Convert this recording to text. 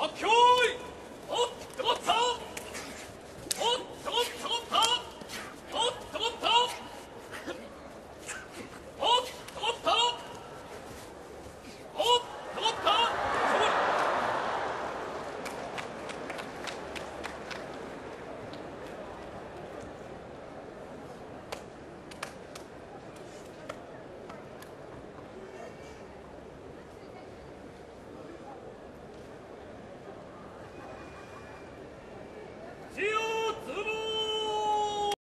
発表